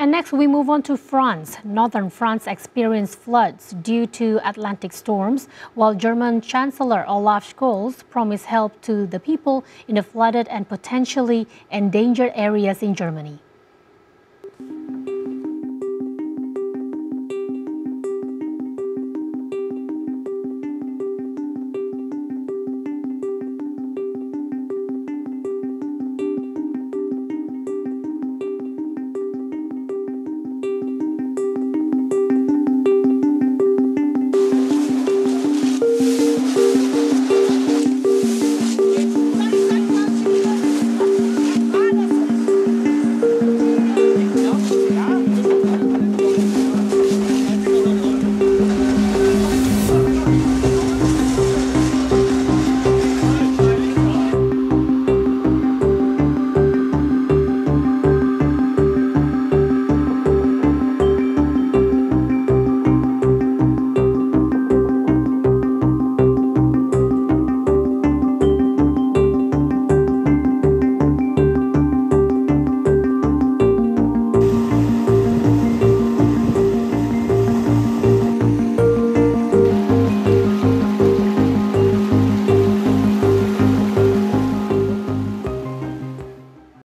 And next, we move on to France. Northern France experienced floods due to Atlantic storms, while German Chancellor Olaf Scholz promised help to the people in the flooded and potentially endangered areas in Germany.